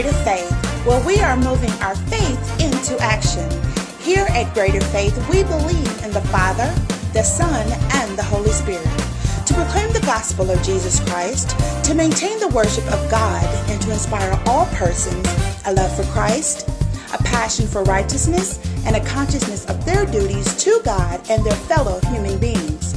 Greater Faith, where we are moving our faith into action. Here at Greater Faith, we believe in the Father, the Son, and the Holy Spirit. To proclaim the gospel of Jesus Christ, to maintain the worship of God, and to inspire all persons a love for Christ, a passion for righteousness, and a consciousness of their duties to God and their fellow human beings.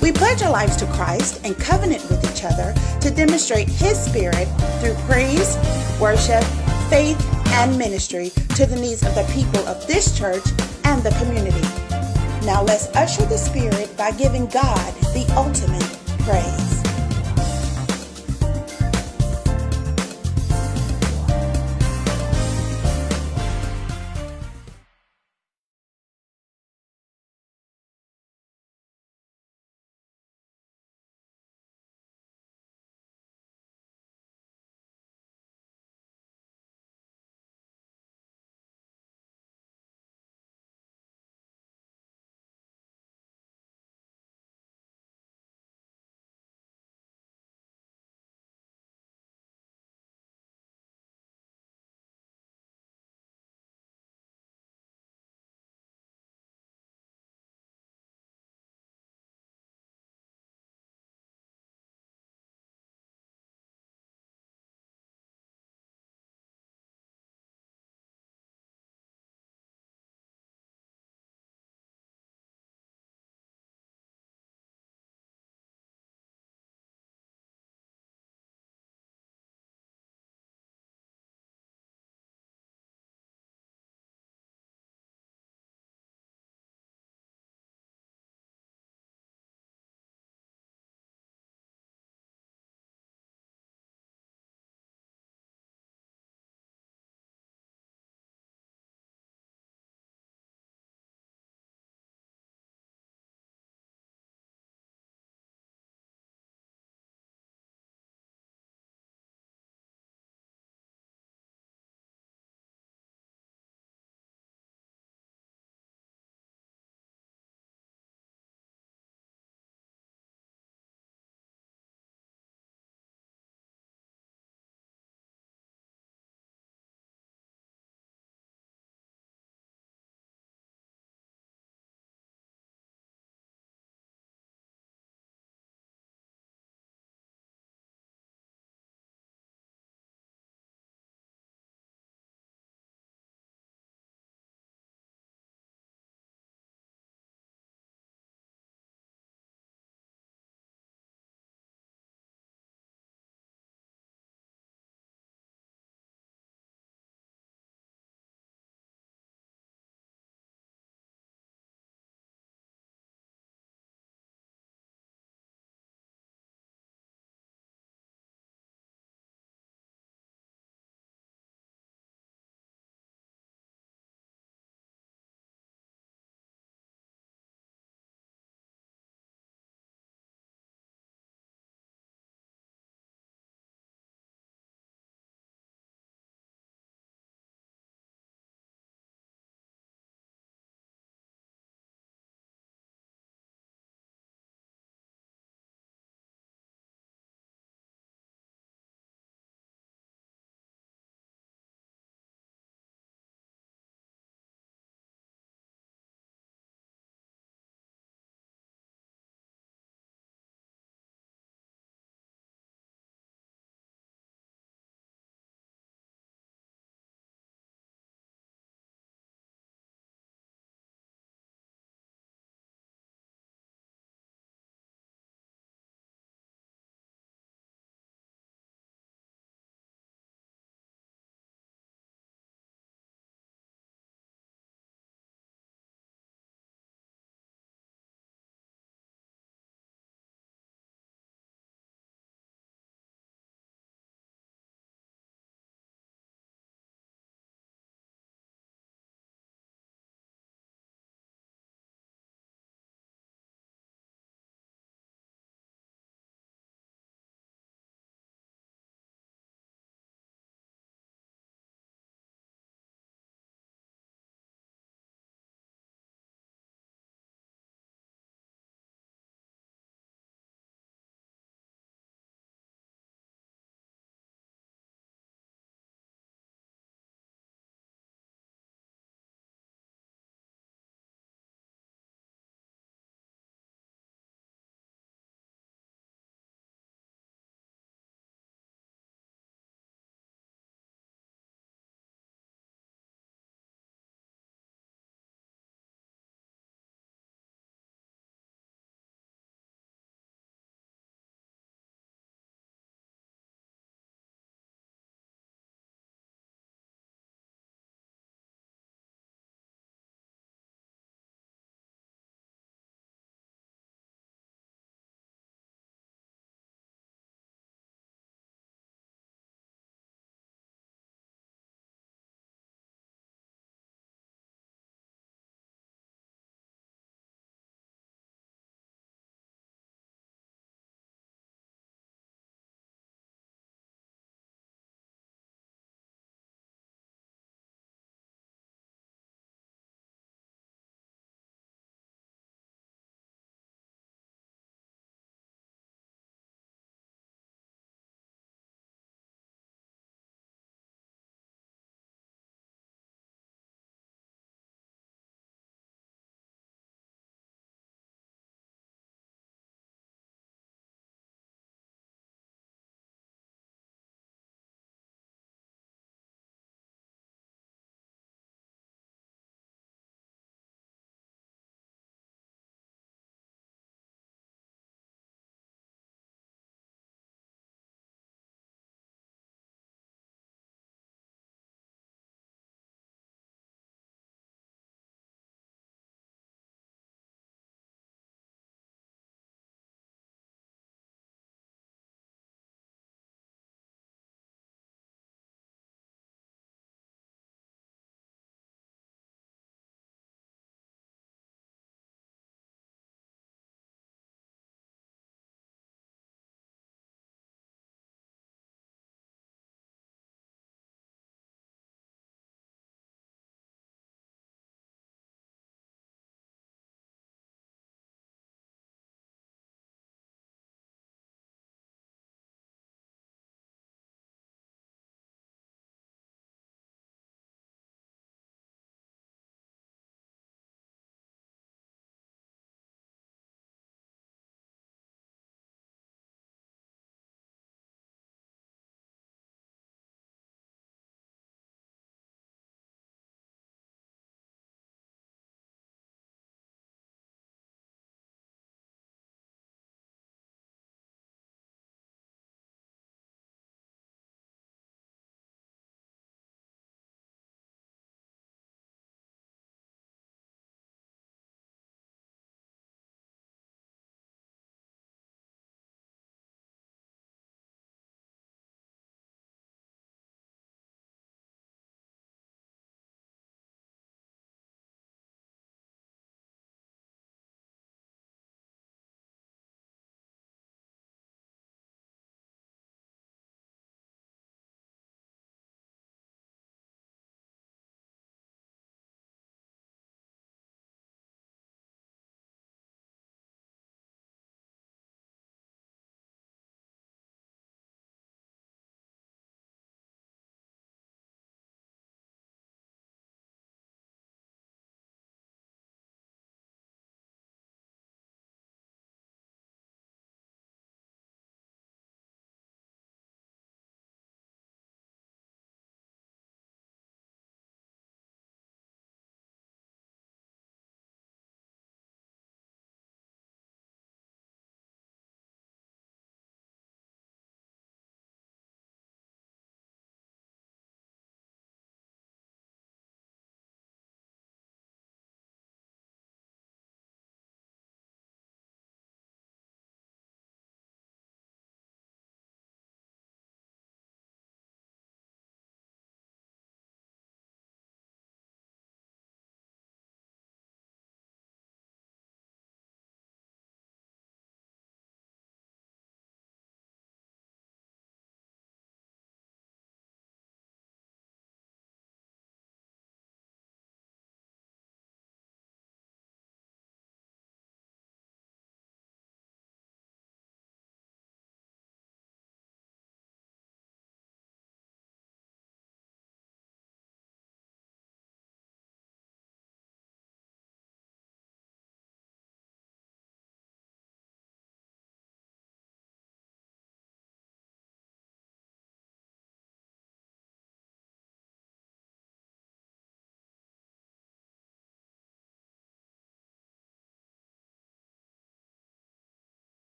We pledge our lives to Christ and covenant with each other to demonstrate His Spirit through praise, worship, faith, and ministry to the needs of the people of this church and the community. Now let's usher the Spirit by giving God the ultimate praise.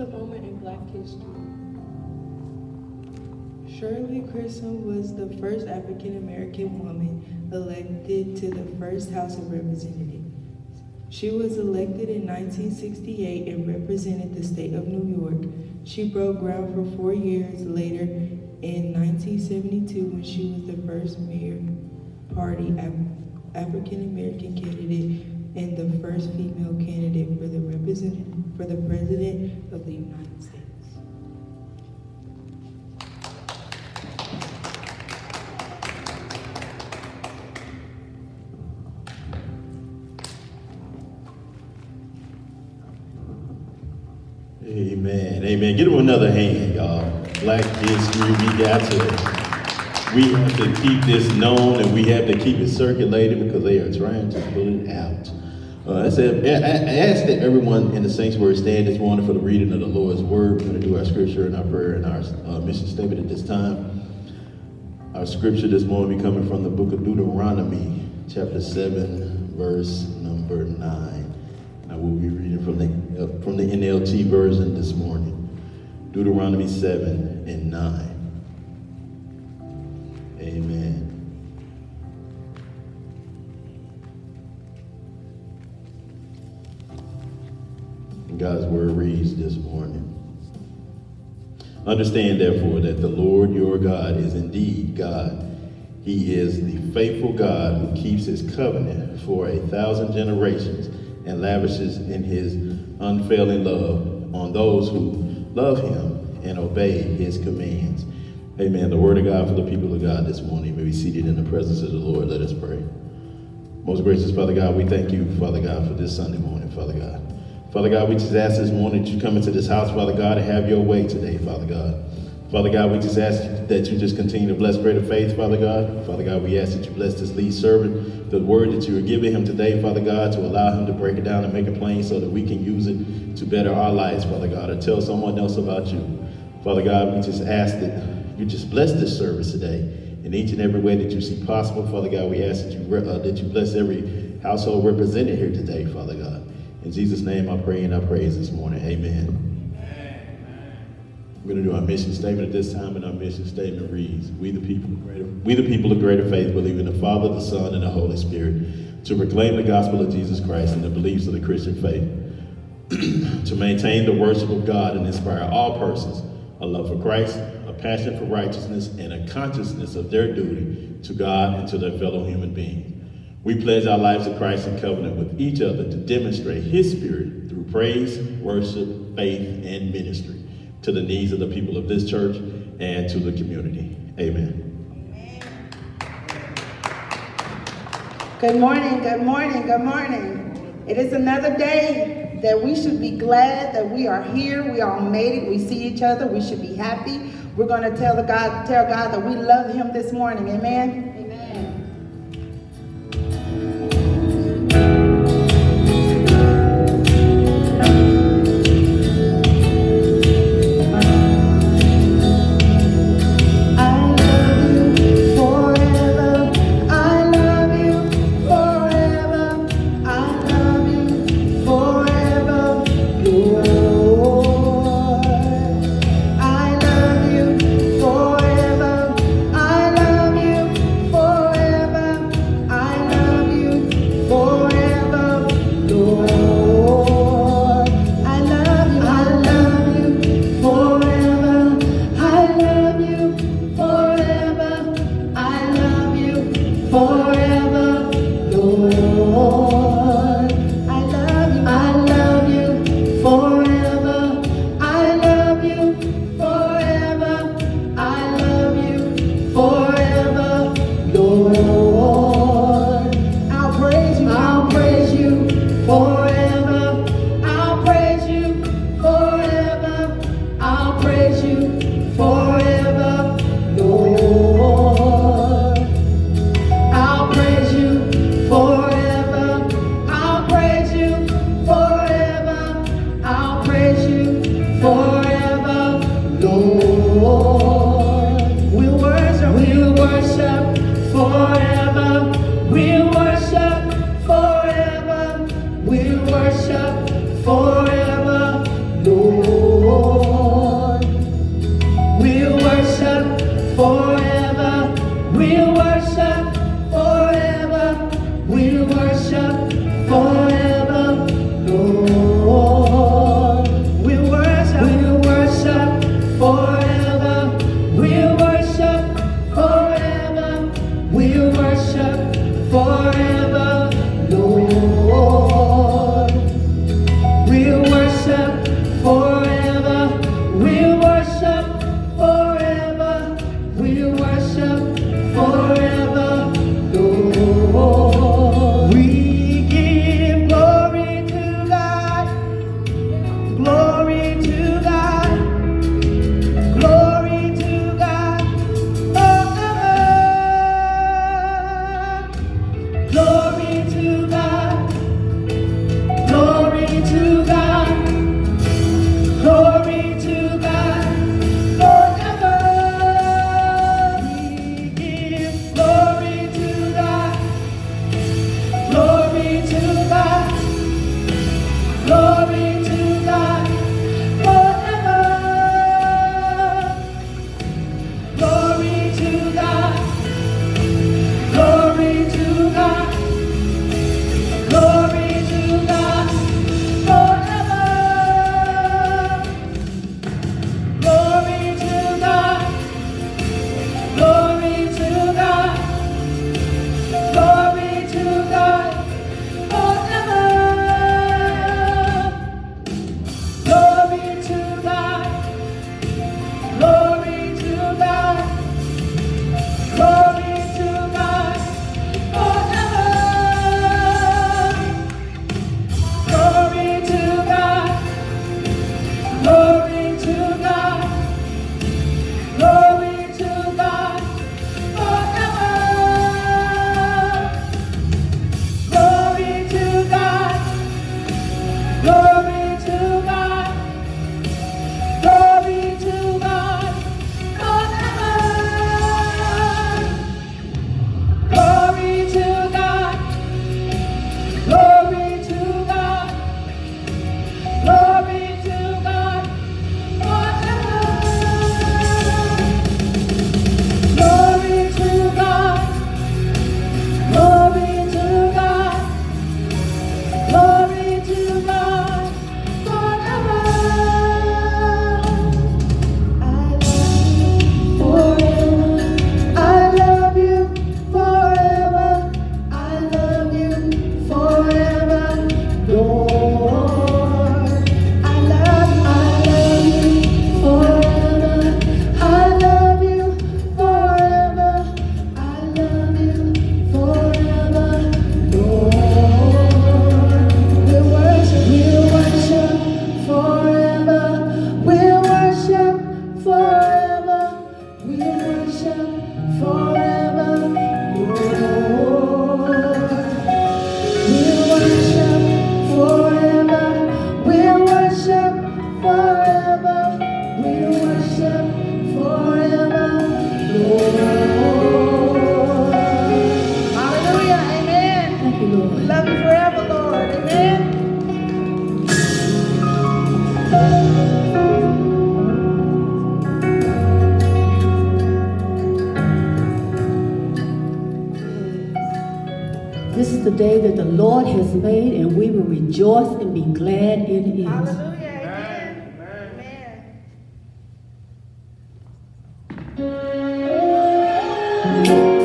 A moment in Black history. Shirley Chisholm was the first African American woman elected to the first House of Representatives. She was elected in 1968 and represented the state of New York. She broke ground for four years later in 1972 when she was the first mayor party African American candidate and the first female for the president of the United States. Amen. Amen. Give them another hand, y'all. Black history, we got to, we have to keep this known and we have to keep it circulated because they are trying to pull it out. Uh, I, said, I, ask that everyone in the sanctuary stand this morning for the reading of the Lord's word. We're going to do our scripture and our prayer and our uh, mission statement at this time. Our scripture this morning will be coming from the book of Deuteronomy, chapter 7, verse number 9. I will be reading from the, uh, from the NLT version this morning. Deuteronomy 7 and 9. Reads this morning. Understand, therefore, that the Lord your God is indeed God. He is the faithful God who keeps his covenant for a thousand generations and lavishes in his unfailing love on those who love him and obey his commands. Amen. The word of God for the people of God this morning may be seated in the presence of the Lord. Let us pray. Most gracious Father God, we thank you, Father God, for this Sunday morning, Father God. Father God, we just ask this morning that you come into this house, Father God, and have your way today, Father God. Father God, we just ask that you just continue to bless greater faith, Father God. Father God, we ask that you bless this lead servant, the word that you are giving him today, Father God, to allow him to break it down and make it plain so that we can use it to better our lives, Father God, or tell someone else about you. Father God, we just ask that you just bless this service today in each and every way that you see possible. Father God, we ask that you, uh, that you bless every household represented here today, Father God. In Jesus' name I pray and I praise this morning. Amen. We're going to do our mission statement at this time, and our mission statement reads, we the people of greater, we the people of greater faith believe in the Father, the Son, and the Holy Spirit, to proclaim the gospel of Jesus Christ and the beliefs of the Christian faith, to maintain the worship of God and inspire all persons a love for Christ, a passion for righteousness, and a consciousness of their duty to God and to their fellow human beings. We pledge our lives to Christ in covenant with each other to demonstrate his spirit through praise, worship, faith, and ministry to the needs of the people of this church and to the community. Amen. Good morning, good morning, good morning. It is another day that we should be glad that we are here. We all made it. We see each other. We should be happy. We're going to tell the God, tell God that we love him this morning. Amen. Not a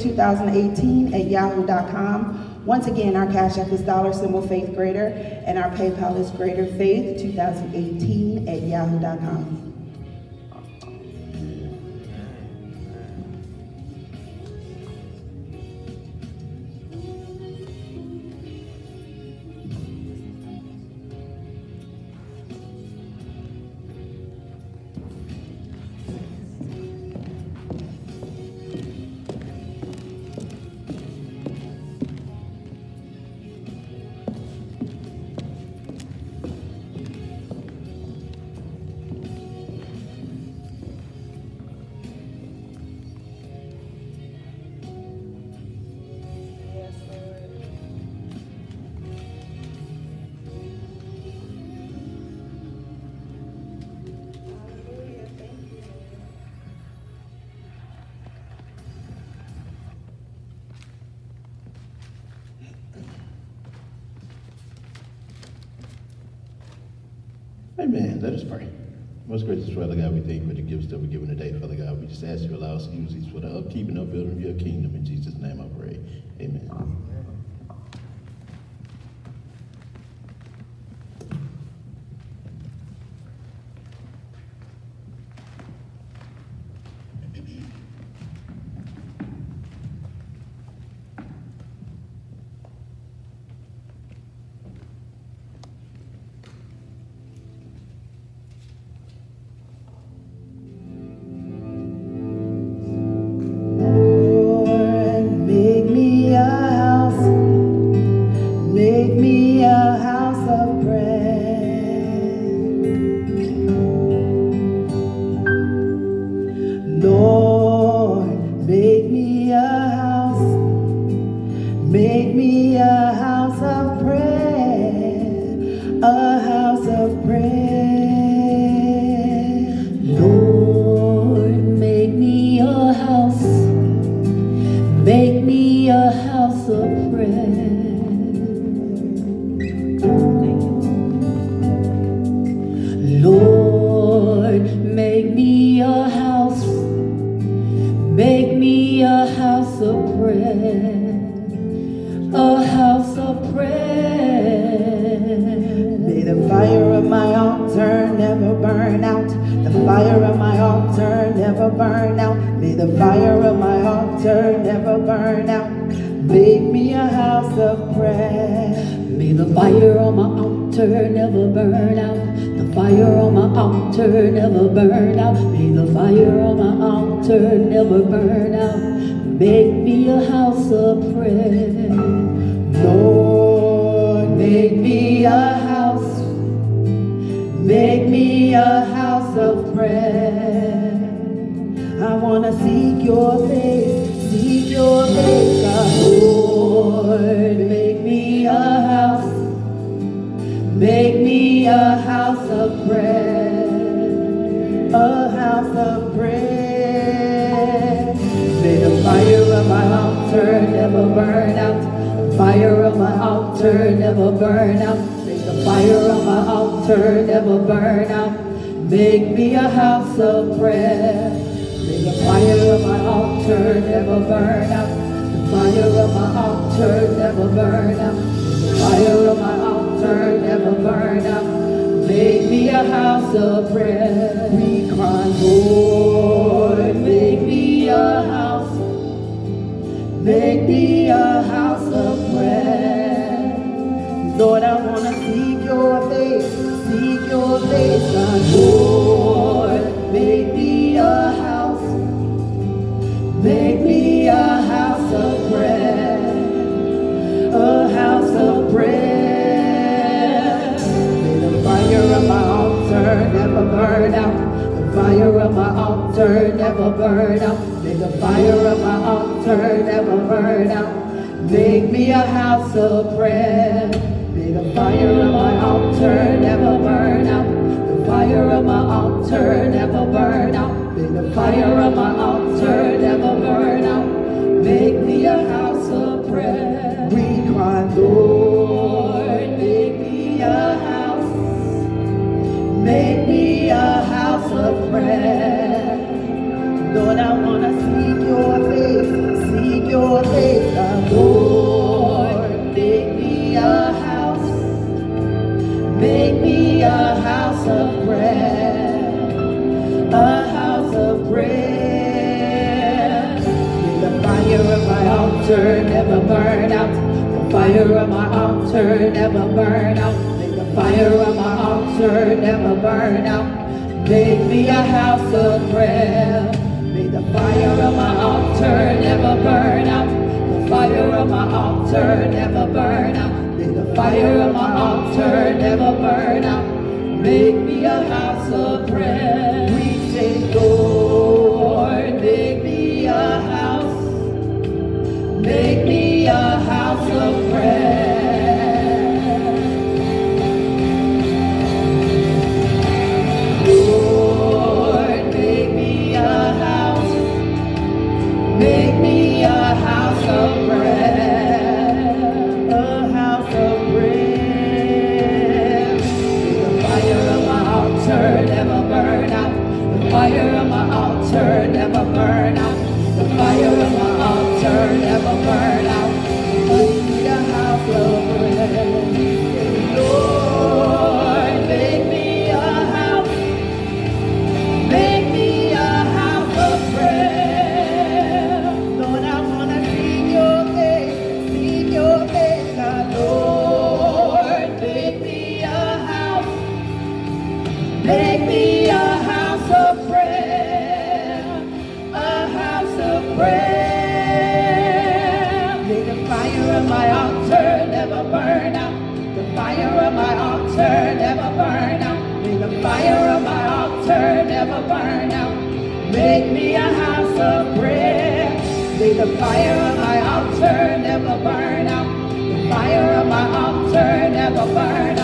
2018 at yahoo.com. Once again, our Cash App is dollar symbol faith greater, and our PayPal is greater faith 2018 at yahoo.com. Amen. Let us pray. Most gracious Father God, we thank you for the gifts that we're given today, Father God. We just ask you to allow us to use these for the upkeep and upbuilding of your kingdom. In Jesus' name I pray. Amen. Never burn out. Make me a house of prayer. May the fire of my altar never burn out. The fire of my altar never burn out. The fire of my altar never burn out. Make me a house of prayer. We cry, Lord, make me a house. Make me a house of prayer. Lord, I want to seek your face, seek your face, God. Lord, make me a house. Make me a house of prayer, a house of prayer. May the fire of my altar never burn out. The fire of my altar never burn out. May the fire of my altar never burn out. Make me a house of prayer. The fire of my altar never burn out. The fire of my altar never burn out. May the fire of my altar never burn out. Make me a house of prayer. We cry, Lord, make me a house. Make me a house of prayer. Lord, I A house of prayer, a house of prayer. May the fire of my altar never burn out. The fire of my altar never burn out. May the fire of my altar never burn out. Make me a house of prayer. May the fire of my altar never burn out. Fire of my altar never burn out. May the fire of my altar never burn out. Make me a house of prayer. We say, Lord, make me a house. Make me a house of prayer. The fire of my altar never burn out. The fire of my altar never burn out.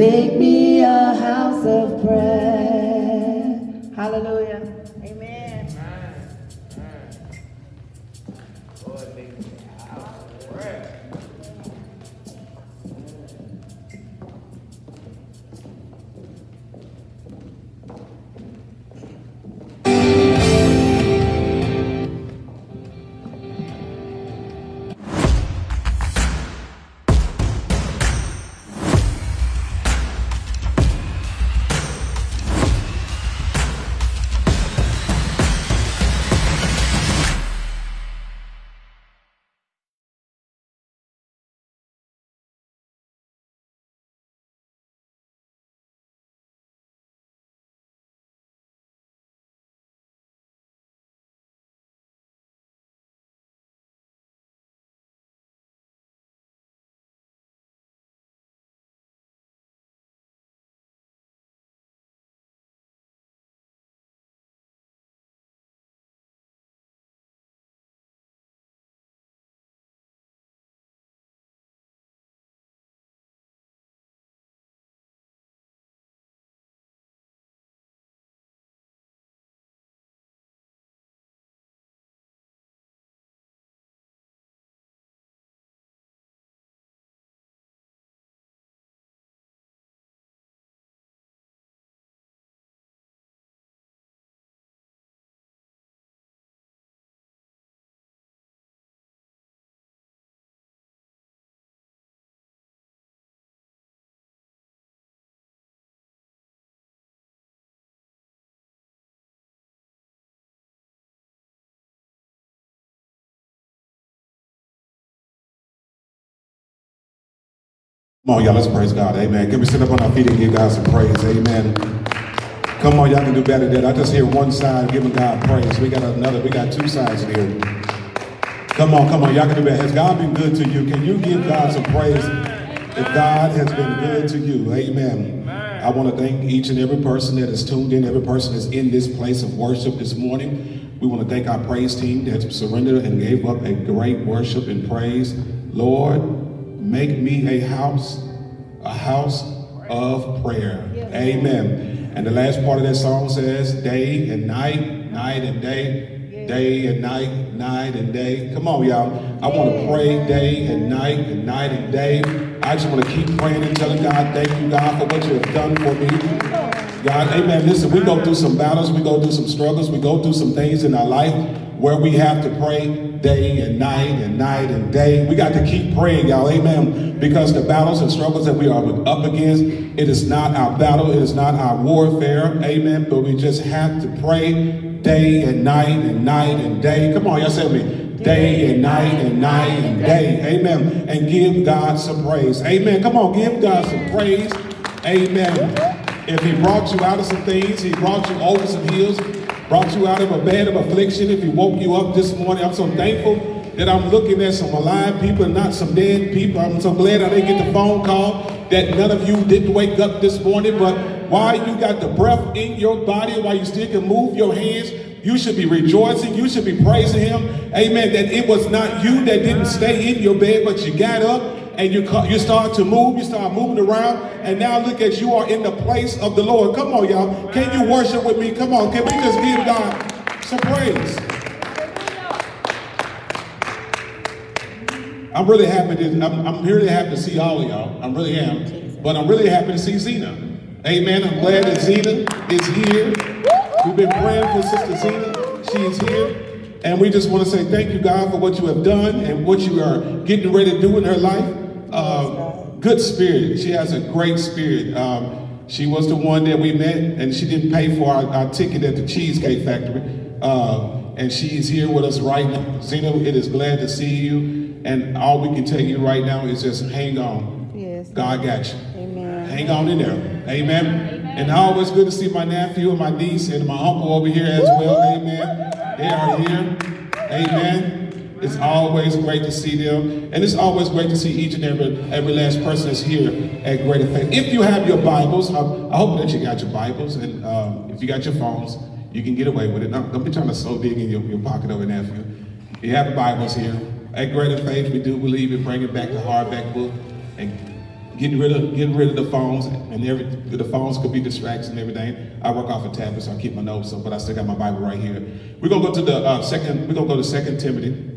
Make me a house of prayer. Hallelujah. Come on, y'all, let's praise God. Amen. Can we sit up on our feet and give God some praise? Amen. Come on, y'all can do better than that. I just hear one side giving God praise. We got another. We got two sides here. Come on, come on, y'all can do better. Has God been good to you? Can you give God some praise if God has been good to you? Amen. I want to thank each and every person that is tuned in, every person that's in this place of worship this morning. We want to thank our praise team that surrendered and gave up a great worship and praise. Lord, make me a house, a house of prayer. Amen. And the last part of that song says, day and night, night and day, day and night, night and day. Come on, y'all. I want to pray day and night and night and day. I just want to keep praying and telling God, thank you, God, for what you have done for me. God, amen. Listen, we go through some battles, we go through some struggles, we go through some things in our life where we have to pray day and night and night and day. We got to keep praying, y'all, amen. Because the battles and struggles that we are up against, it is not our battle, it is not our warfare, amen. But we just have to pray day and night and night and day. Come on, y'all say me. Day and night and night and day. Amen. And give God some praise. Amen. Come on, give God some praise. Amen. If he brought you out of some things, he brought you over some hills, brought you out of a bed of affliction, if he woke you up this morning, I'm so thankful that I'm looking at some alive people and not some dead people. I'm so glad I didn't get the phone call that none of you didn't wake up this morning, but while you got the breath in your body, while you still can move your hands, you should be rejoicing. You should be praising him. Amen. That it was not you that didn't stay in your bed, but you got up and you, you start to move. You start moving around. And now look at you are in the place of the Lord. Come on, y'all. Can you worship with me? Come on. Can we just give God some praise? I'm really happy to, I'm, I'm really happy to see all of y'all. I really am. But I'm really happy to see Zena. Amen. I'm glad that Zena is here. We've been praying for Sister Zena. She is here. And we just want to say thank you, God, for what you have done and what you are getting ready to do in her life. Uh, good spirit. She has a great spirit. Um, she was the one that we met, and she didn't pay for our, our ticket at the Cheesecake Factory. Uh, and she is here with us right now. Zena, it is glad to see you. And all we can tell you right now is just hang on. Yes. God got you. Amen. Hang on in there. Amen. And always good to see my nephew and my niece and my uncle over here as well. Amen. They are here. Amen. It's always great to see them. And it's always great to see each and every every last person that's here at Greater Faith. If you have your Bibles, I, I hope that you got your Bibles. And um, if you got your phones, you can get away with it. Don't, don't be trying to so dig in your, your pocket over there. If you have the Bibles here. At Greater Faith, we do believe in bringing back the hardback book and getting rid of getting rid of the phones and every the phones could be distractions and everything. I work off a tablet, so I keep my notes up, but I still got my Bible right here. We're gonna go to the uh, second. We're gonna go to Second Timothy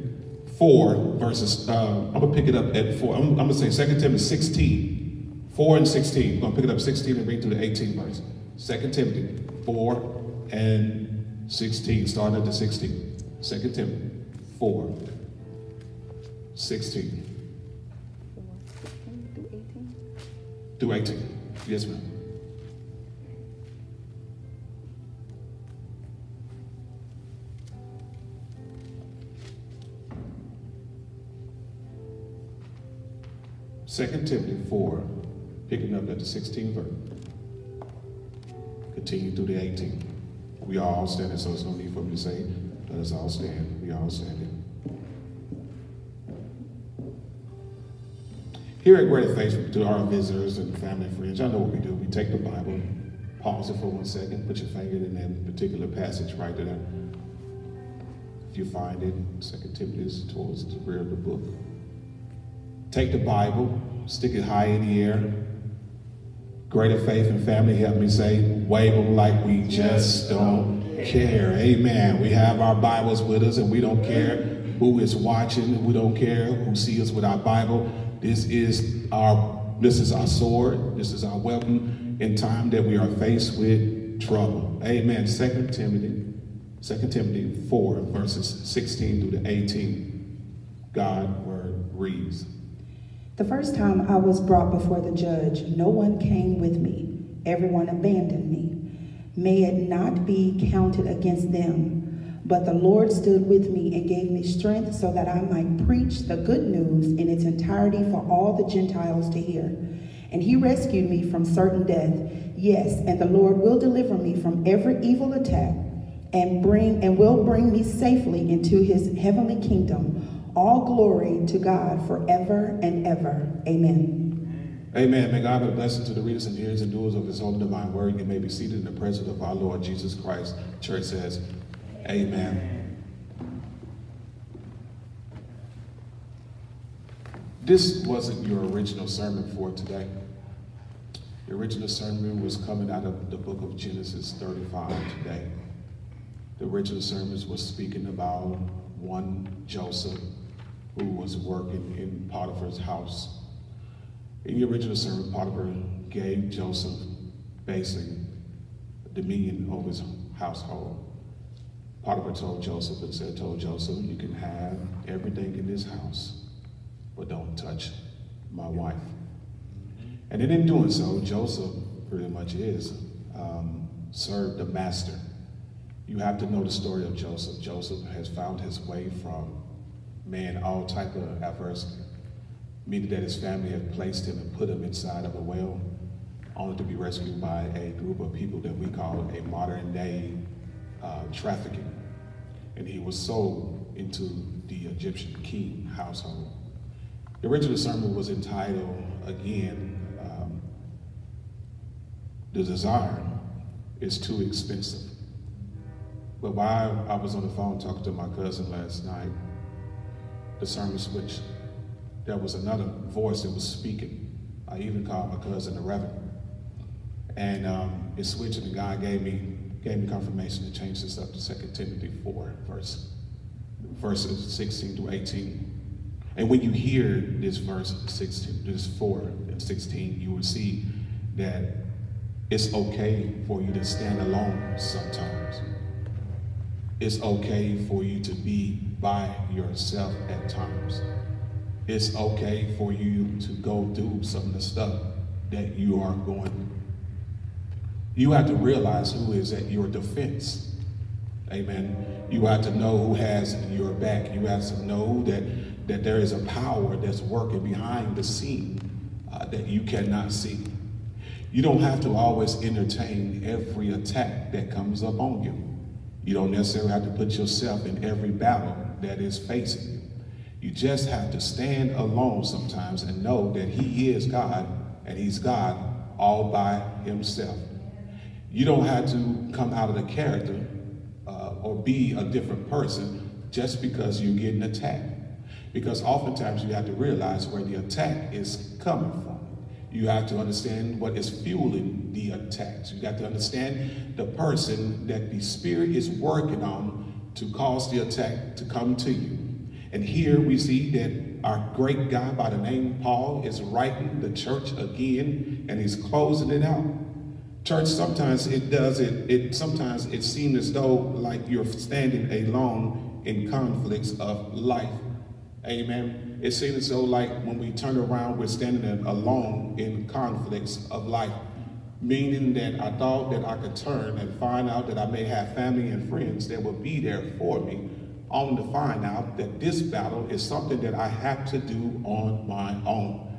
four verses. Uh, I'm gonna pick it up at four. I'm, I'm gonna say Second Timothy sixteen, four and sixteen. I'm gonna pick it up sixteen and read through the 18 verse. Second Timothy four and sixteen, starting at the 16. Second Timothy four. 16 through 18. Yes, ma'am. Second Timothy 4, picking up at the 16th verse. Continue through the 18th. We are all standing, so there's no need for me to say, let us all stand. We all standing. Here at Greater Faith, to our visitors and family and friends, I know what we do. We take the Bible, pause it for one second, put your finger in that particular passage right there. If you find it, Second Timothy is towards the rear of the book. Take the Bible, stick it high in the air. Greater faith and family help me say, wave them like we just don't care. Amen. We have our Bibles with us and we don't care who is watching. We don't care who sees us with our Bible. This is our this is our sword. This is our weapon in time that we are faced with trouble. Amen. Second Timothy, Second Timothy 4, verses 16 through to 18. God word reads. The first time I was brought before the judge, no one came with me. Everyone abandoned me. May it not be counted against them. But the Lord stood with me and gave me strength so that I might preach the good news in its entirety for all the Gentiles to hear. And he rescued me from certain death. Yes, and the Lord will deliver me from every evil attack and bring and will bring me safely into his heavenly kingdom. All glory to God forever and ever. Amen. Amen. May God be a blessing to the readers and hearers and doers of his holy divine word. You may be seated in the presence of our Lord Jesus Christ. Church says, Amen. This wasn't your original sermon for today. The original sermon was coming out of the book of Genesis 35 today. The original sermon was speaking about one Joseph who was working in Potiphar's house. In the original sermon, Potiphar gave Joseph basic dominion over his household. Potiphar told Joseph and said, told Joseph, you can have everything in this house, but don't touch my wife. And then in doing so, Joseph pretty much is um, served the master. You have to know the story of Joseph. Joseph has found his way from man all type of adversity, meaning that his family had placed him and put him inside of a well, only to be rescued by a group of people that we call a modern day uh, trafficking. And he was sold into the Egyptian king household. The original sermon was entitled, again, um, The Desire is Too Expensive. But while I was on the phone talking to my cousin last night, the sermon switched. There was another voice that was speaking. I even called my cousin the Reverend. And um, it switched and God gave me gave me confirmation to change this up to 2 Timothy 4, verse, verses 16 to 18. And when you hear this verse 16, this 4 and 16, you will see that it's okay for you to stand alone sometimes. It's okay for you to be by yourself at times. It's okay for you to go do some of the stuff that you are going you have to realize who is at your defense. Amen. You have to know who has your back. You have to know that, that there is a power that's working behind the scene uh, that you cannot see. You don't have to always entertain every attack that comes up on you. You don't necessarily have to put yourself in every battle that is facing you. You just have to stand alone sometimes and know that He is God and He's God all by Himself. You don't have to come out of the character uh, or be a different person just because you're getting attacked. Because oftentimes you have to realize where the attack is coming from. You have to understand what is fueling the attacks. You got to understand the person that the spirit is working on to cause the attack to come to you. And here we see that our great guy by the name Paul is writing the church again and he's closing it out. Church, sometimes it does it, it sometimes it seems as though like you're standing alone in conflicts of life. Amen. It seems though like when we turn around, we're standing alone in conflicts of life. Meaning that I thought that I could turn and find out that I may have family and friends that would be there for me, only to find out that this battle is something that I have to do on my own.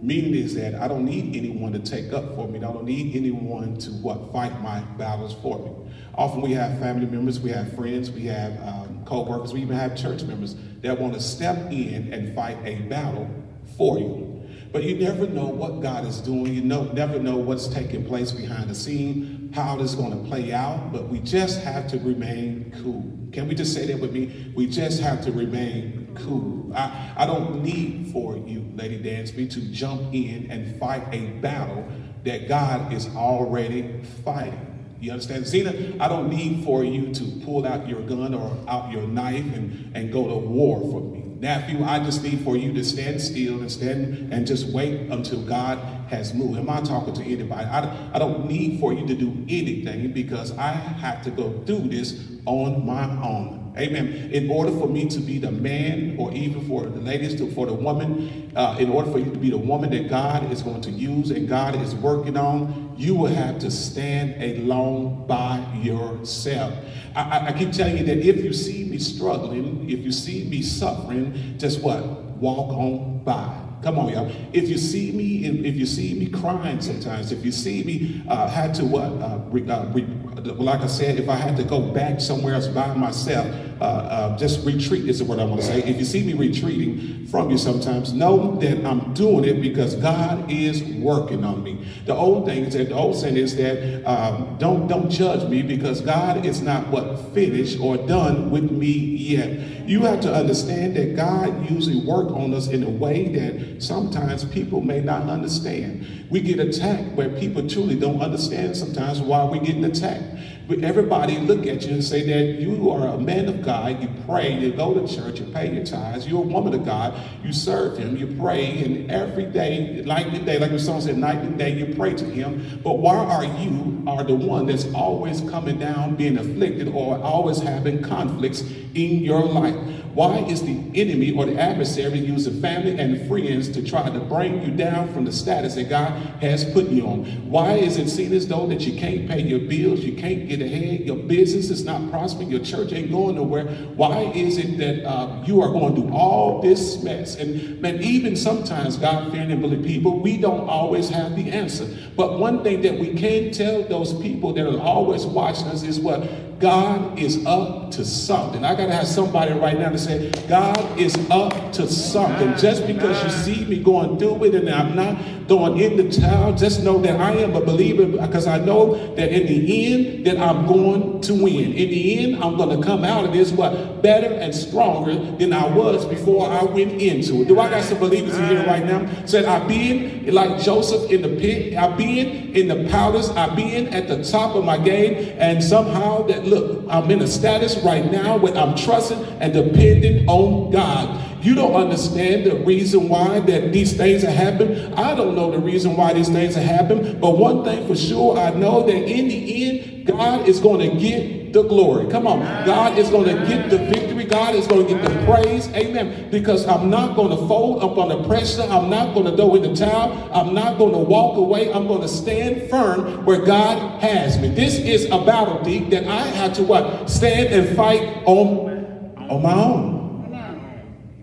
Meaning is that I don't need anyone to take up for me. I don't need anyone to what fight my battles for me. Often we have family members, we have friends, we have um, co-workers, we even have church members that want to step in and fight a battle for you. But you never know what God is doing. You know, never know what's taking place behind the scene, how this is going to play out. But we just have to remain cool. Can we just say that with me? We just have to remain cool. I, I don't need for you, Lady Dansby, to jump in and fight a battle that God is already fighting. You understand? Zena, I don't need for you to pull out your gun or out your knife and, and go to war for me. Nephew, I just need for you to stand still and stand and just wait until God has moved. Am I talking to anybody? I, I don't need for you to do anything because I have to go do this on my own. Amen. In order for me to be the man, or even for the ladies, to, for the woman, uh, in order for you to be the woman that God is going to use and God is working on, you will have to stand alone by yourself. I, I, keep telling you that if you see me struggling, if you see me suffering, just what? Walk on by. Come on, y'all. If you see me, if you see me crying sometimes, if you see me uh, had to what uh, re, uh, re, like I said, if I had to go back somewhere else by myself, uh, uh, just retreat is what I want to say. If you see me retreating from you sometimes, know that I'm doing it because God is working on me. The old thing is that the old saying is that um, don't don't judge me because God is not what finished or done with me yet. You have to understand that God usually work on us in a way that sometimes people may not understand. We get attacked where people truly don't understand sometimes why we're getting attacked. But everybody look at you and say that you are a man of God, you pray, you go to church, you pay your tithes, you're a woman of God, you serve him, you pray, and every day, night and day, like the song said, night and day, you pray to him. But why are you are the one that's always coming down, being afflicted, or always having conflicts in your life? Why is the enemy or the adversary using family and friends to try to bring you down from the status that God has put you on? Why is it seen as though that you can't pay your bills, you can't get ahead, your business is not prospering, your church ain't going nowhere? Why is it that uh, you are going through all this mess? And man, even sometimes God-fearing and believe people, we don't always have the answer. But one thing that we can tell those people that are always watching us is what God is up to something. I got to have somebody right now to say, God is up to something. Just because you see me going through it and I'm not throwing in the towel, just know that I am a believer because I know that in the end that I'm going to win. In the end, I'm going to come out of this what better and stronger than I was before I went into it. Do I got some believers in here right now? Said I've been like Joseph in the pit. I've been in the palace. I've been at the top of my game, and somehow that look, I'm in a status right now when I'm trusting and depending on God. You don't understand the reason why that these things have happened. I don't know the reason why these things have happened. But one thing for sure, I know that in the end, God is going to get the glory. Come on. God is going to get the victory. God is going to get the praise. Amen. Because I'm not going to fold up under pressure. I'm not going to go in the towel. I'm not going to walk away. I'm going to stand firm where God has me. This is a battle, Deep, that I have to what? Stand and fight on, on my own.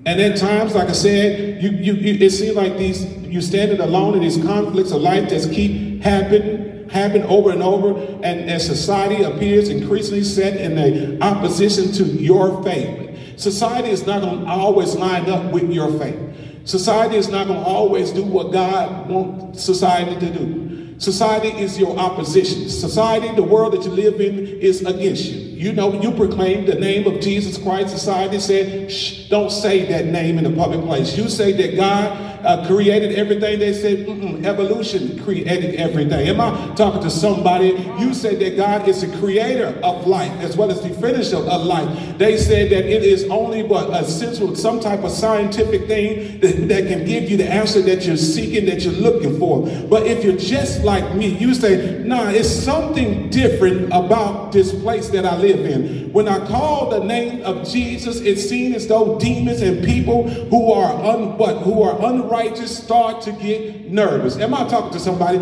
And at times, like I said, you, you, you, it seems like these you standing alone in these conflicts of life that keep happening, happen over and over, and as society appears increasingly set in a opposition to your faith. Society is not going to always line up with your faith. Society is not going to always do what God wants society to do. Society is your opposition. Society, the world that you live in, is against you. You know, you proclaim the name of Jesus Christ. Society said, Shh, don't say that name in a public place. You say that God uh, created everything. They said, evolution created everything. Am I talking to somebody? You said that God is the creator of life as well as the finisher of life. They said that it is only what essential, some type of scientific thing that, that can give you the answer that you're seeking, that you're looking for. But if you're just like me, you say, nah, it's something different about this place that I live in. When I call the name of Jesus, it's seen as though demons and people who are un, what, who are unrighteous start to get nervous. Am I talking to somebody?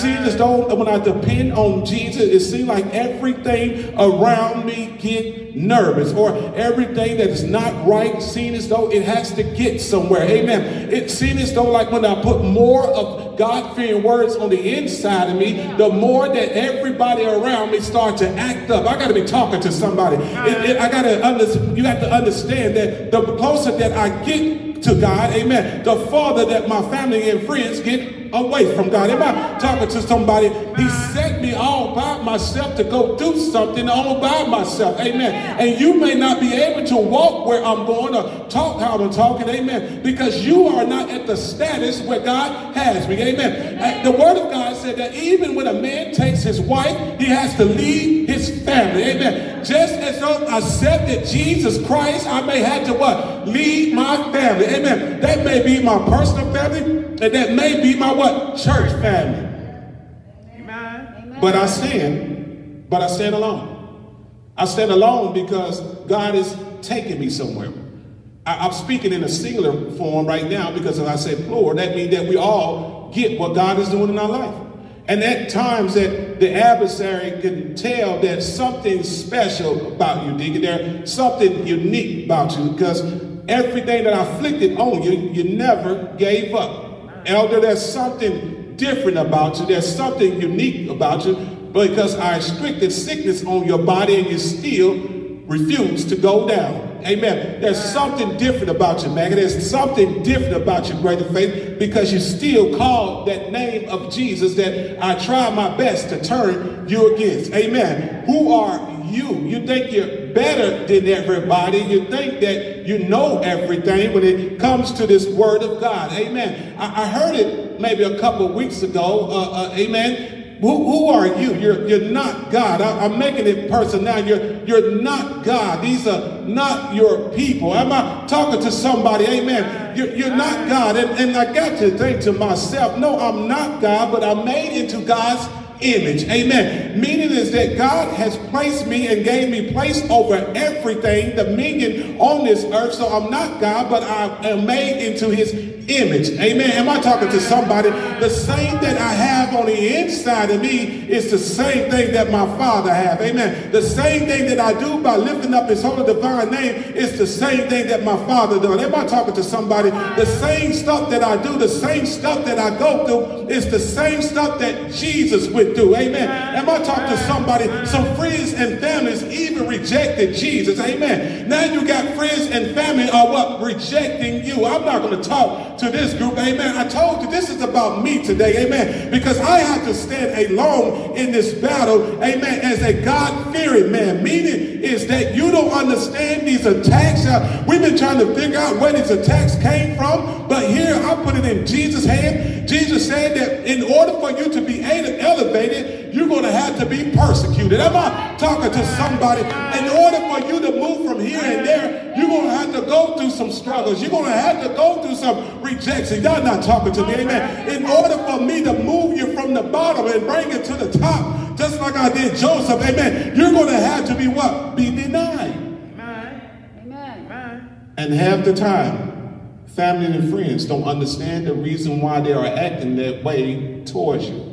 Seems as though when I depend on Jesus, it seems like everything around me get nervous or everything that is not right seen as though it has to get somewhere. Amen. It seems as though like when I put more of God-fearing words on the inside of me, the more that everybody around me start to act up. I got to be talking to somebody. It, it, I got to. You have to understand that the closer that I get to God, amen, the farther that my family and friends get away from God. Am I talking to somebody? He set me all by myself to go do something all by myself. Amen. And you may not be able to walk where I'm going or talk how I'm talking. Amen. Because you are not at the status where God has me. Amen. Uh, the word of God said that even when a man takes his wife, he has to leave his family. Amen. Just as though I accepted Jesus Christ, I may have to what? Leave my family. Amen. That may be my personal family, and that may be my what? Church family. Amen. But I stand, but I stand alone. I stand alone because God is taking me somewhere. I, am speaking in a singular form right now because if I say plural, that means that we all get what God is doing in our life. And at times that the adversary can tell that something special about you, Deacon. There's something unique about you because everything that I afflicted on you, you never gave up. Elder, there's something different about you. There's something unique about you. because I restricted sickness on your body and you still refuse to go down. Amen. There's something different about you, Maggie. There's something different about your greater faith because you still call that name of Jesus that I try my best to turn you against. Amen. Who are you? You think better than everybody. You think that you know everything when it comes to this word of God. Amen. I, I heard it maybe a couple of weeks ago. Uh, uh, amen who, who are you? You're, you're not God. I, am making it personal now. You're, you're not God. These are not your people. Am I talking to somebody? Amen. You're, you're not God. And, and I got to think to myself, no, I'm not God, but I'm made into God's image. Amen. Meaning is that God has placed me and gave me place over everything, dominion on this earth. So I'm not God, but I am made into his image. Amen. Am I talking to somebody? The same that I have on the inside of me is the same thing that my father have. Amen. The same thing that I do by lifting up his holy divine name is the same thing that my father done. Am I talking to somebody? The same stuff that I do, the same stuff that I go through is the same stuff that Jesus went through. Amen. Am I talking to somebody? Some friends and families even rejected Jesus. Amen. Now you got friends and family are what? Rejecting you. I'm not going to talk to this group. Amen. I told you this is about me today. Amen. Because I have to stand alone in this battle. Amen. As a God-fearing man. Meaning is that you don't understand these attacks. Uh, we've been trying to figure out where these attacks came from. But here I put it in Jesus' hand. Jesus said that in order for you to be elevated, you're going to have to be persecuted. Am I talking to somebody? In order for you to move from here and there, you're going to have to go through some struggles. You're going to have to go through some rejection. Y'all not talking to me, amen. In order for me to move you from the bottom and bring it to the top, just like I did Joseph, amen, you're going to have to be what? Be denied. Amen. And half the time, family and friends don't understand the reason why they are acting that way towards you.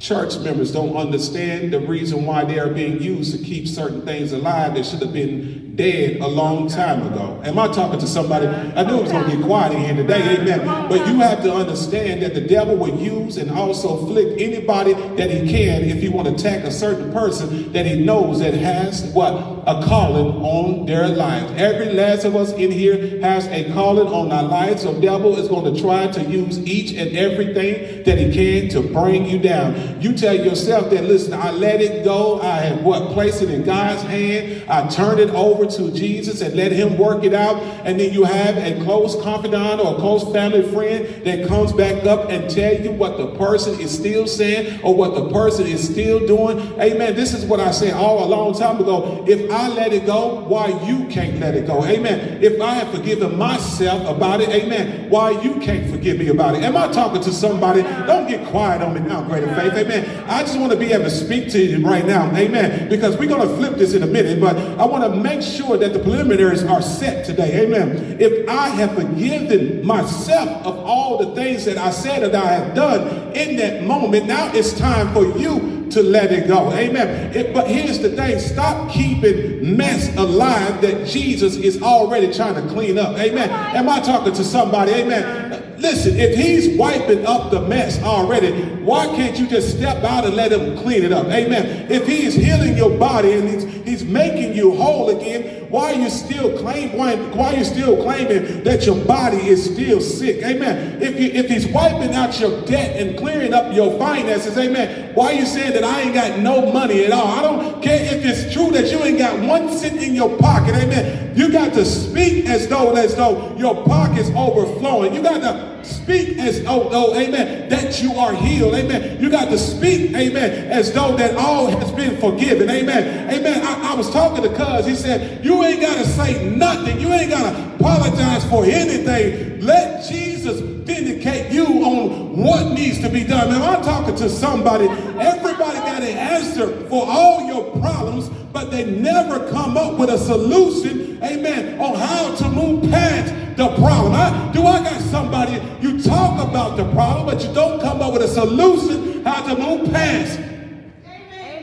Church members don't understand the reason why they are being used to keep certain things alive that should have been dead a long time ago. Am I talking to somebody? I knew it was going to get quiet in here today, amen. But you have to understand that the devil will use and also afflict anybody that he can if he want to attack a certain person that he knows that has what? A calling on their lives. Every last of us in here has a calling on our lives. So devil is going to try to use each and everything that he can to bring you down. You tell yourself that, listen, I let it go. I have what? Placed it in God's hand. I turned it over to Jesus and let him work it out. And then you have a close confidant or a close family friend that comes back up and tell you what the person is still saying or what the person is still doing. Amen. This is what I said all a long time ago. If I let it go, why you can't let it go? Amen. If I have forgiven myself about it, amen, why you can't forgive me about it? Am I talking to somebody? Don't get quiet on me now, greater faith. Amen. I just want to be able to speak to you right now. Amen. Because we're going to flip this in a minute, but I want to make sure sure that the preliminaries are set today. Amen. If I have forgiven myself of all the things that I said that I have done in that moment, now it's time for you to let it go. Amen. It, but here's the thing. Stop keeping mess alive that Jesus is already trying to clean up. Amen. Am I talking to somebody? Amen. Listen, if he's wiping up the mess already, why can't you just step out and let him clean it up? Amen. If he's healing your body and he's, he's making you whole again, why are you still claim why, why are you still claiming that your body is still sick? Amen. If you if he's wiping out your debt and clearing up your finances, amen. Why are you saying that I ain't got no money at all? I don't care if it's true that you ain't got one cent in your pocket, amen. You got to speak as though as though your pocket's overflowing. You got to speak as though, oh, amen, that you are healed, amen. You got to speak, amen, as though that all has been forgiven, amen. Amen. I, I was talking to Cuz, he said, you ain't got to say nothing. You ain't got to apologize for anything. Let Jesus vindicate you on what needs to be done. Now, I'm talking to somebody, everybody got an answer for all your problems, but they never come up with a solution, amen, on how to move past the problem. I, do I got somebody, you talk about the problem, but you don't come up with a solution how to move past,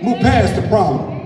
move past the problem.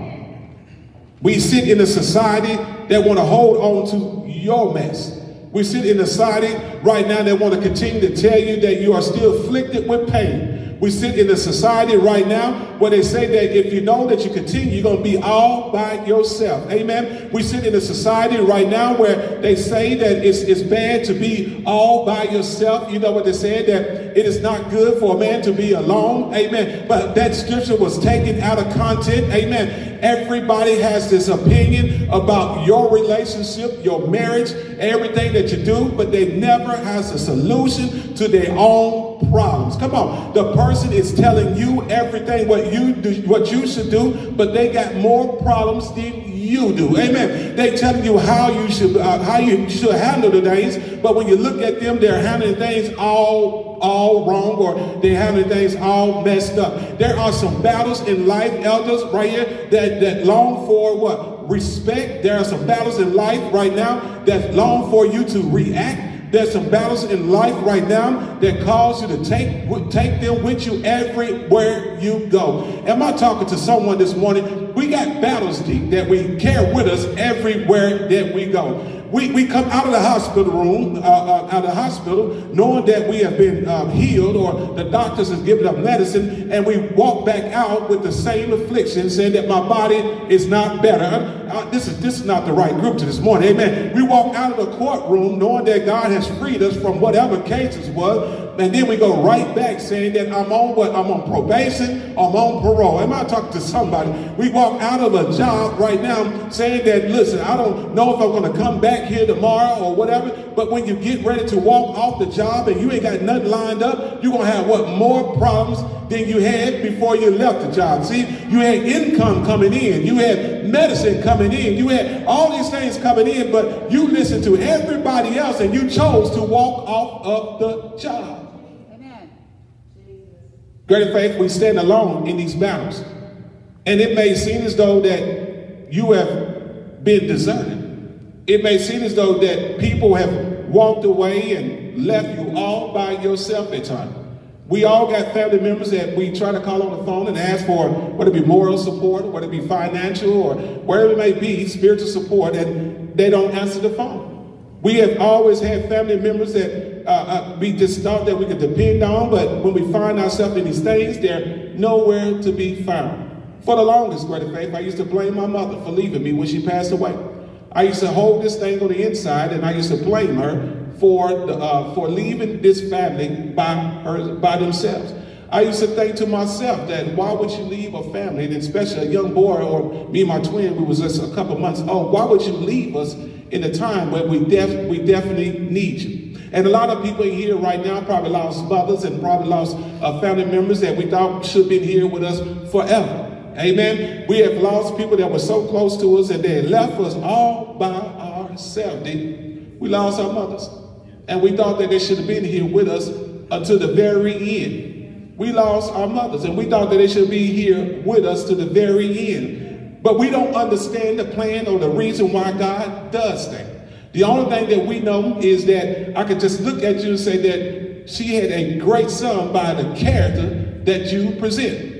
We sit in a society that want to hold on to your mess. We sit in a society right now that want to continue to tell you that you are still afflicted with pain. We sit in a society right now where they say that if you know that you continue, you're going to be all by yourself. Amen. We sit in a society right now where they say that it's, it's bad to be all by yourself. You know what they said? That it is not good for a man to be alone. Amen. But that scripture was taken out of content. Amen. Everybody has this opinion about your relationship, your marriage, everything that you do, but they never has a solution to their own problems. Come on. The person is telling you everything what you do, what you should do, but they got more problems than you do. Amen. They telling you how you should uh, how you should handle the things, but when you look at them, they're handling things all all wrong or they're handling things all messed up. There are some battles in life, elders, right here, that, that long for what? Respect. There are some battles in life right now that long for you to react there's some battles in life right now that cause you to take, take them with you everywhere you go. Am I talking to someone this morning? We got battles deep that we carry with us everywhere that we go we, we come out of the hospital room, uh, uh, out of the hospital, knowing that we have been um, healed or the doctors have given up medicine, and we walk back out with the same affliction, saying that my body is not better. Uh, this, is, this is not the right group to this morning, amen. We walk out of the courtroom knowing that God has freed us from whatever cases was, and then we go right back saying that I'm on what? I'm on probation, I'm on parole. Am I talking to somebody? We walk out of a job right now saying that, listen, I don't know if I'm going to come back here tomorrow or whatever, but when you get ready to walk off the job and you ain't got nothing lined up, you're going to have what? More problems than you had before you left the job. See, you had income coming in, you had medicine coming in, you had all these things coming in, but you listened to everybody else and you chose to walk off of the job. Greater faith, we stand alone in these battles. And it may seem as though that you have been deserted. It may seem as though that people have walked away and left you all by yourself at times. We all got family members that we try to call on the phone and ask for whether it be moral support, whether it be financial, or wherever it may be, spiritual support, and they don't answer the phone. We have always had family members that uh, uh, we just thought that we could depend on, but when we find ourselves in these things, they're nowhere to be found. For the longest, greater faith, I used to blame my mother for leaving me when she passed away. I used to hold this thing on the inside, and I used to blame her for the, uh, for leaving this family by her by themselves. I used to think to myself that why would you leave a family, and especially a young boy or me and my twin, who was just a couple months old, why would you leave us in a time where we, def we definitely need you? And a lot of people here right now probably lost mothers and probably lost uh, family members that we thought should be here with us forever. Amen. We have lost people that were so close to us and they left us all by ourselves. We lost our mothers. And we thought that they should have been here with us until the very end. We lost our mothers and we thought that they should be here with us to the very end. But we don't understand the plan or the reason why God does things. The only thing that we know is that I could just look at you and say that she had a great son by the character that you present.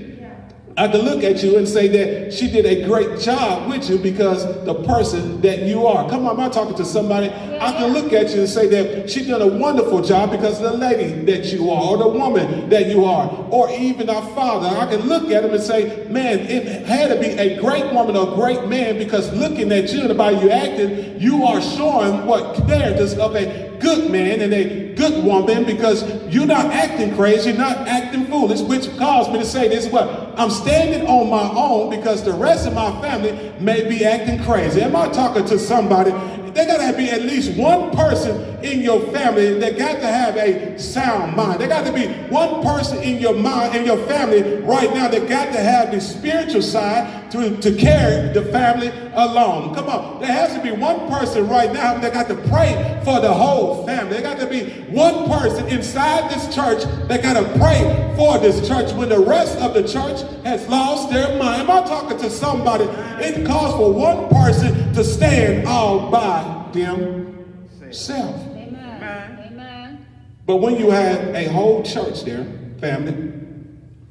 I can look at you and say that she did a great job with you because the person that you are. Come on, I'm talking to somebody. I can look at you and say that she did a wonderful job because the lady that you are or the woman that you are or even our father. I can look at him and say, man, it had to be a great woman or a great man because looking at you and the way you acted, you are showing what characters of a good man and a good woman because you're not acting crazy, you're not acting foolish, which caused me to say this, well, I'm standing on my own because the rest of my family may be acting crazy. Am I talking to somebody there got to be at least one person in your family that got to have a sound mind. There got to be one person in your mind, in your family right now that got to have the spiritual side to, to carry the family along. Come on. There has to be one person right now that got to pray for the whole family. There got to be one person inside this church that got to pray for this church when the rest of the church has lost their mind. Am I talking to somebody? It calls for one person to stand all by themselves. Amen. Amen. But when you have a whole church there, family,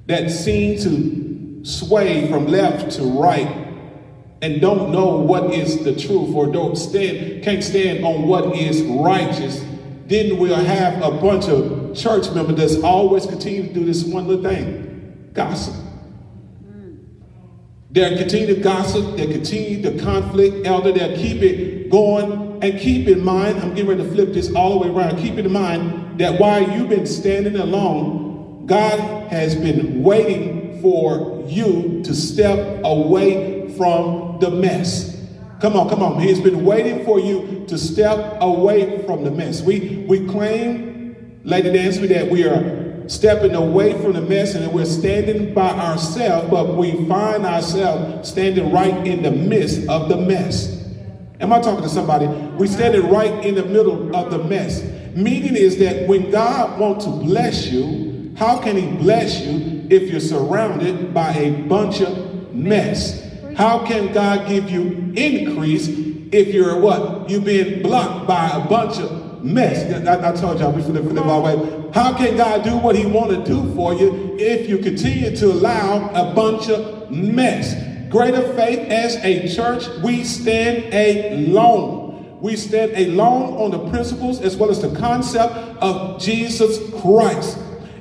that seem to sway from left to right and don't know what is the truth or don't stand, can't stand on what is righteous, then we'll have a bunch of church members that's always continue to do this one little thing gossip. Hmm. They'll continue to gossip, they'll continue to conflict, elder, they'll keep it going. And keep in mind, I'm getting ready to flip this all the way around. Keep in mind that while you've been standing alone, God has been waiting for you to step away from the mess. Come on, come on. He's been waiting for you to step away from the mess. We we claim, Lady Nancy, that we are stepping away from the mess and we're standing by ourselves, but we find ourselves standing right in the midst of the mess. Am I talking to somebody? We standing right in the middle of the mess. Meaning is that when God wants to bless you, how can he bless you if you're surrounded by a bunch of mess? How can God give you increase if you're what? You've been blocked by a bunch of mess. I, I told y'all we flip, flip our way. How can God do what he want to do for you if you continue to allow a bunch of mess? Greater Faith as a church, we stand alone. We stand alone on the principles as well as the concept of Jesus Christ.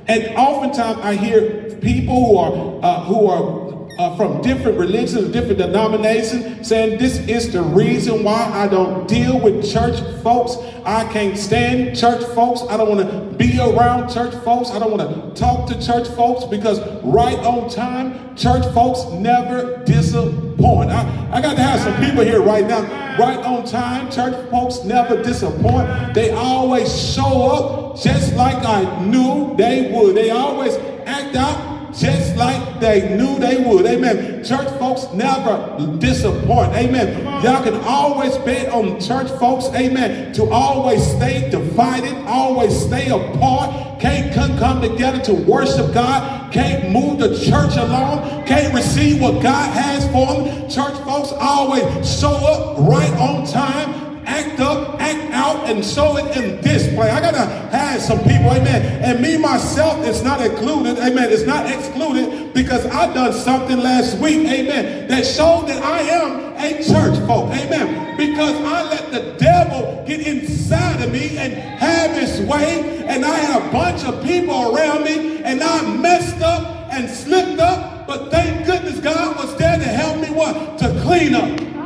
And oftentimes I hear people who are uh, who are uh, from different religions, different denominations, saying this is the reason why I don't deal with church folks. I can't stand church folks. I don't want to be around church folks. I don't want to talk to church folks because right on time, church folks never disappoint. I, I got to have some people here right now. Right on time, church folks never disappoint. They always show up just like I knew they would. They always act out just like they knew they would. Amen. Church folks never disappoint. Amen. Y'all can always bet on church folks. Amen. To always stay divided, always stay apart. Can't come together to worship God. Can't move the church along. Can't receive what God has for them. Church folks always show up right on time act up, act out, and show it in display. I gotta have some people, amen. And me myself is not included, amen. It's not excluded because I done something last week, amen, that showed that I am a church folk, amen. Because I let the devil get inside of me and have his way, and I had a bunch of people around me, and I messed up and slipped up, but thank goodness God was there to help me what? To clean up.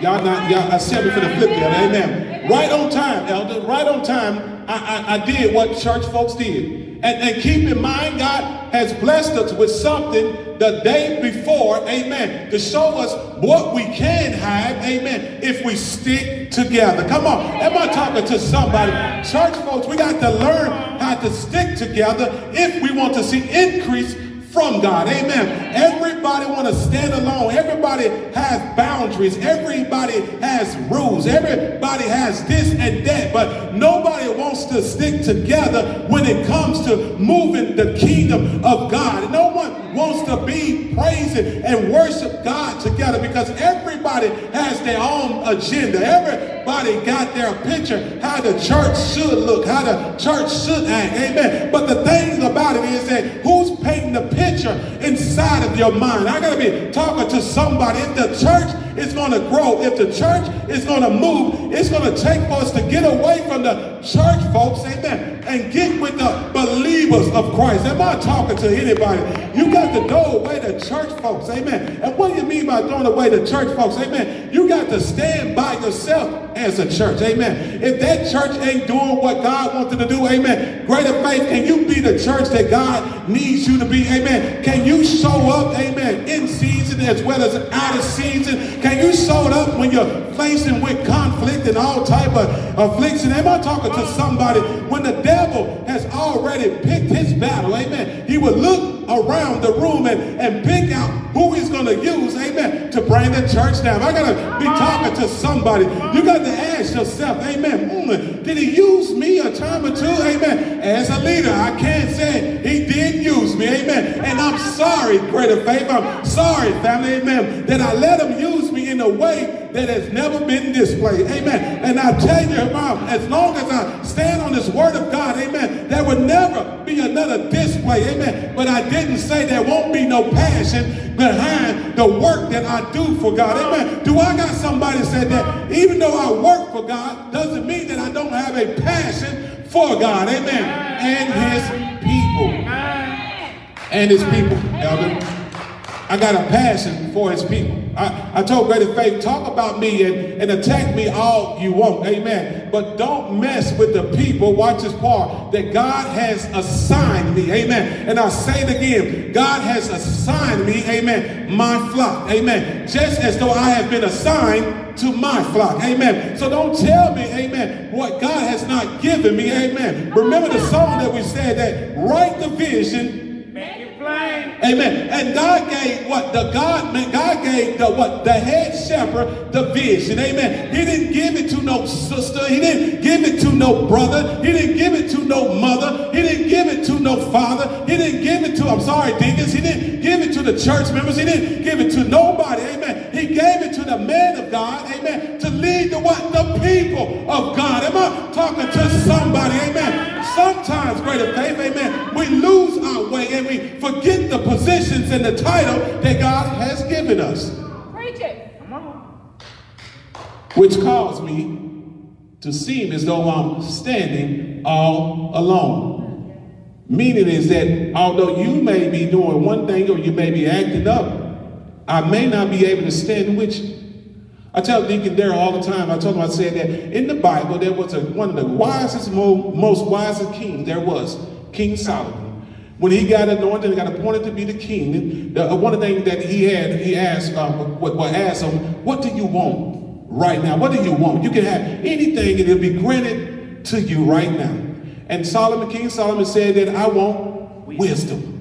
Y'all not, y'all, I said me for the flip there, amen. Right on time, elder, right on time, I, I, I did what church folks did. And, and keep in mind, God has blessed us with something the day before, amen, to show us what we can have, amen, if we stick together. Come on, am I talking to somebody? Church folks, we got to learn how to stick together if we want to see increase from God. Amen. Everybody want to stand alone. Everybody has boundaries. Everybody has rules. Everybody has this and that. But nobody wants to stick together when it comes to moving the kingdom of God. No one wants to be praising and worship God together because everybody has their own agenda. Everybody got their picture how the church should look, how the church should act. Amen. But the thing about it is that who's painting the picture inside of your mind? I got to be talking to somebody. If the church is going to grow, if the church is going to move, it's going to take for us to get away from the church folks, amen, and get with the believers of Christ. Am I talking to anybody? You got to go away the church folks, amen. And what do you mean by throwing away the church folks, amen? You got to stand by yourself as a church, amen. If that church ain't doing what God wants wanted to do, amen, greater faith, can you be the church that God needs you to be, amen? Can you show up, amen, in season as well as out of season? Can you show up when you're facing with conflict and all type of affliction? Am I talking to somebody? When the devil has already picked his battle, amen, he will look around the room and, and pick out who he's going to use, amen, to bring the church down. I got to be talking to somebody. You got to ask yourself, amen, mm, did he use me a time or two, amen? As a leader, I can't say he did use me, amen. And I'm sorry, greater faith, I'm sorry, family, amen, that I let him use me in a way that has never been displayed. Amen. And I tell you, Mom, as long as I stand on this word of God, amen, there will never be another display. Amen. But I didn't say there won't be no passion behind the work that I do for God. Amen. Do I got somebody said that even though I work for God, doesn't mean that I don't have a passion for God, amen, and his people. And his people, elder. I got a passion for his people. I, I told Greater Faith, talk about me and, and attack me all you want. Amen. But don't mess with the people, watch this part, that God has assigned me. Amen. And i say it again. God has assigned me, amen, my flock. Amen. Just as though I have been assigned to my flock. Amen. So don't tell me, amen, what God has not given me. Amen. Remember the song that we said that write the vision Amen. And God gave what the God God gave the what the head shepherd the vision. Amen. He didn't give it to no sister. He didn't give it to no brother. He didn't give it to no mother. He didn't give it to no father. He didn't give it to I'm sorry, deacons. He didn't give it to the church members. He didn't give it to nobody. Amen. He gave it to the man of God. Amen. To lead the what the people of God. Am I talking to somebody? Amen. Sometimes, greater faith, amen, we lose our way and we forget the positions and the title that God has given us. Preach it. Come on. Which caused me to seem as though I'm standing all alone. Meaning is that although you may be doing one thing or you may be acting up, I may not be able to stand with you. I tell Deacon Darrell all the time, I told him, I said that in the Bible, there was a, one of the wisest, most wisest kings there was, King Solomon. When he got anointed and got appointed to be the king, the, uh, one of the things that he had, he asked, um, what, what asked him, what do you want right now? What do you want? You can have anything and it'll be granted to you right now. And Solomon, King Solomon said that I want wisdom.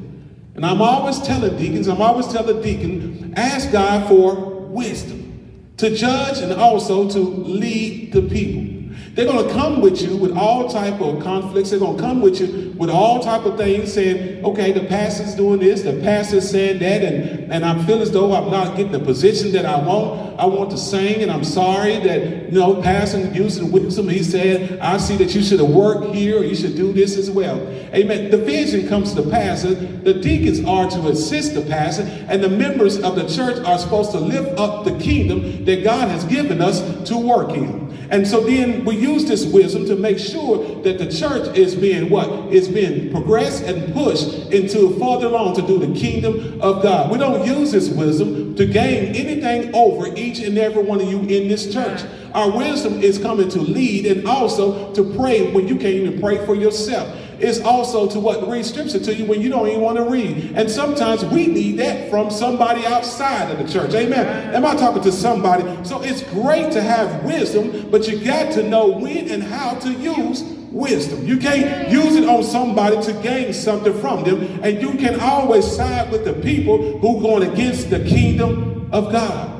And I'm always telling deacons, I'm always telling deacons, ask God for wisdom to judge and also to lead the people. They're going to come with you with all type of conflicts. They're going to come with you with all type of things saying, okay, the pastor's doing this, the pastor's saying that, and, and I feel as though I'm not getting the position that I want. I want to sing, and I'm sorry that, you know, pastor using wisdom, he said, I see that you should have worked here, or you should do this as well. Amen. The vision comes to the pastor. The deacons are to assist the pastor, and the members of the church are supposed to lift up the kingdom that God has given us to work in. And so then we use this wisdom to make sure that the church is being what? Is being progressed and pushed into further along to do the kingdom of God. We don't use this wisdom to gain anything over each and every one of you in this church. Our wisdom is coming to lead and also to pray when you can't even pray for yourself is also to what read scripture to you when you don't even want to read. And sometimes we need that from somebody outside of the church. Amen. Am I talking to somebody? So it's great to have wisdom, but you got to know when and how to use wisdom. You can't use it on somebody to gain something from them. And you can always side with the people who going against the kingdom of God.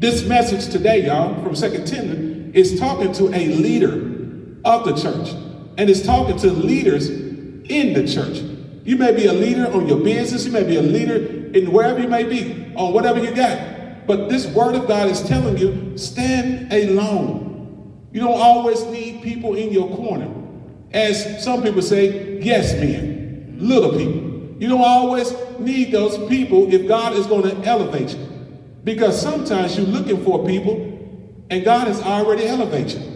This message today, y'all, from Second Timothy, is talking to a leader of the church and it's talking to leaders in the church. You may be a leader on your business, you may be a leader in wherever you may be, on whatever you got. But this word of God is telling you, stand alone. You don't always need people in your corner. As some people say, yes men, little people. You don't always need those people if God is going to elevate you. Because sometimes you're looking for people and God has already elevated you.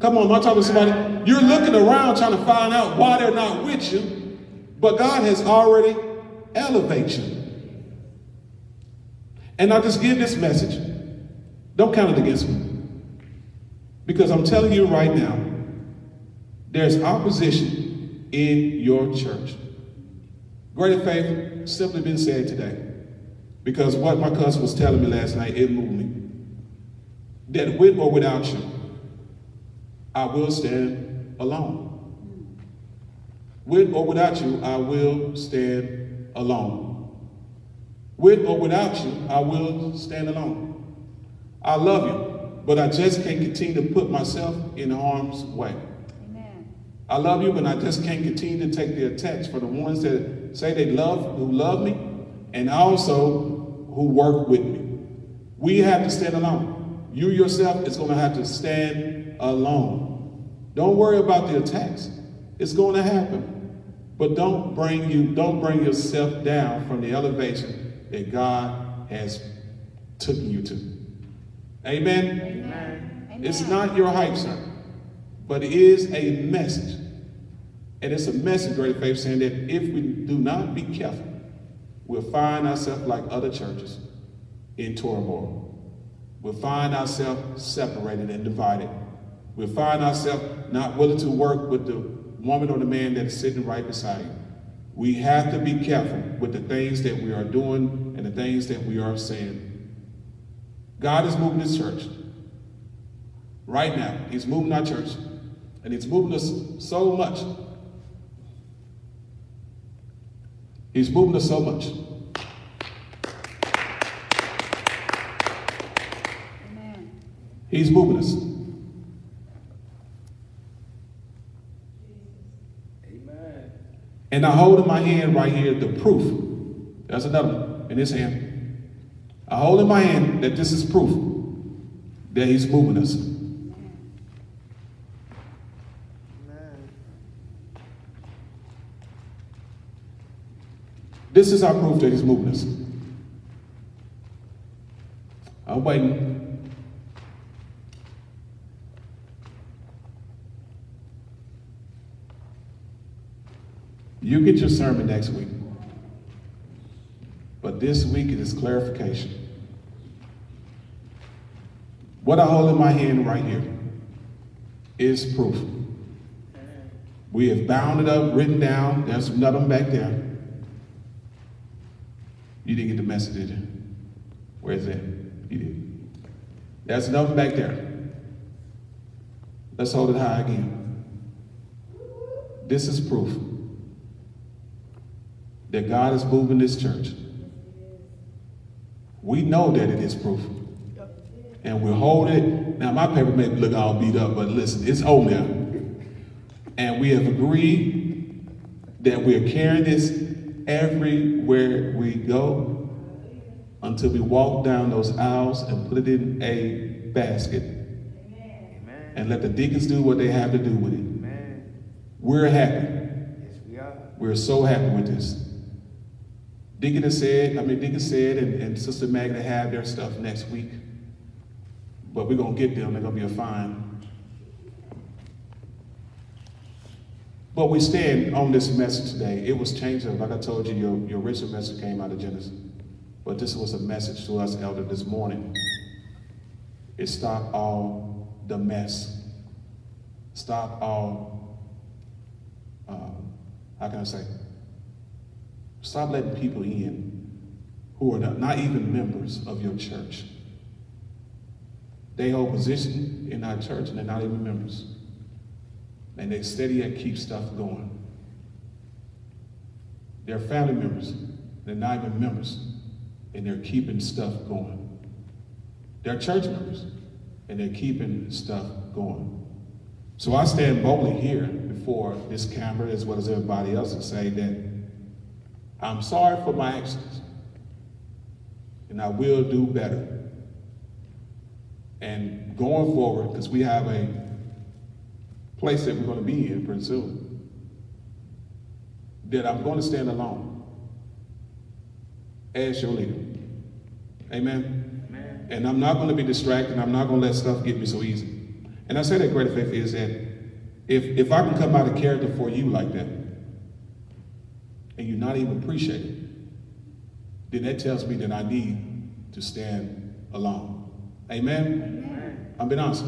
Come on, am I talking to somebody? You're looking around trying to find out why they're not with you, but God has already elevated you. And I just give this message. Don't count it against me. Because I'm telling you right now, there's opposition in your church. Greater faith simply been said today. Because what my cousin was telling me last night, it moved me. That with or without you, I will stand alone. With or without you, I will stand alone. With or without you, I will stand alone. I love you, but I just can't continue to put myself in harm's way. Amen. I love you, but I just can't continue to take the attacks for the ones that say they love, who love me, and also who work with me. We have to stand alone. You yourself is going to have to stand alone. Don't worry about the attacks. It's going to happen. But don't bring you, don't bring yourself down from the elevation that God has taken you to. Amen? Amen. It's not your hype, son. But it is a message. And it's a message, Greater Faith, saying that if we do not be careful, we'll find ourselves like other churches in turmoil. We'll find ourselves separated and divided. We'll find ourselves not willing to work with the woman or the man that's sitting right beside you. We have to be careful with the things that we are doing and the things that we are saying. God is moving His church. Right now, He's moving our church. And He's moving us so much. He's moving us so much. Amen. He's moving us. Amen. And I hold in my hand right here the proof. That's another one in his hand. I hold in my hand that this is proof that he's moving us. This is our proof that he's moving us. I'm waiting. You get your sermon next week. But this week it is clarification. What I hold in my hand right here is proof. We have bound it up, written down. There's another one back there. You didn't get the message, did you? Where is it? You did. There's another one back there. Let's hold it high again. This is proof that God is moving this church. We know that it is proof. And we hold it. Now, my paper may look all beat up, but listen, it's on there. And we have agreed that we're carrying this everywhere we go until we walk down those aisles and put it in a basket Amen. and let the deacons do what they have to do with it. Amen. We're happy. Yes, we are. We're so happy with this. Deacon said, I mean, Deacon said, and, and Sister Magna have their stuff next week. But we're going to get them. They're going to be a fine. But we stand on this message today. It was changed. Like I told you, your, your original message came out of Genesis. But this was a message to us, Elder, this morning. It stopped all the mess. Stop all, uh, how can I say? Stop letting people in who are not, even members of your church. They hold position in our church and they're not even members. And they steady and keep stuff going. They're family members. They're not even members. And they're keeping stuff going. They're church members. And they're keeping stuff going. So I stand boldly here before this camera as well as everybody else and say that I'm sorry for my actions. And I will do better. And going forward, because we have a place that we're going to be in pretty soon, that I'm going to stand alone as your leader. Amen? Amen. And I'm not going to be distracted. I'm not going to let stuff get me so easy. And I say that greater faith is that if, if I can come out of character for you like that, and you're not even appreciating, then that tells me that I need to stand alone. Amen? Amen. I'm being honest.